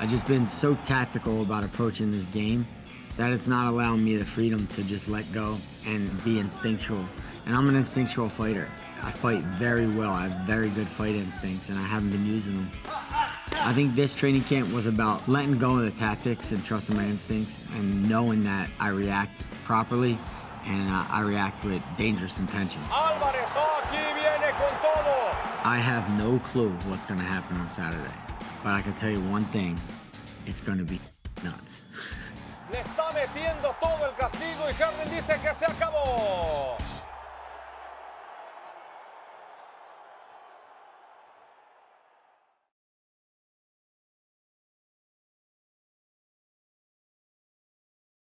I've just been so tactical about approaching this game that it's not allowing me the freedom to just let go and be instinctual. And I'm an instinctual fighter. I fight very well. I have very good fight instincts, and I haven't been using them. I think this training camp was about letting go of the tactics and trusting my instincts and knowing that I react properly and uh, I react with dangerous intention. Álvarez, aquí viene con todo. I have no clue what's going to happen on Saturday, but I can tell you one thing it's going to be nuts. Le está metiendo todo el castigo y Herman dice que se acabó.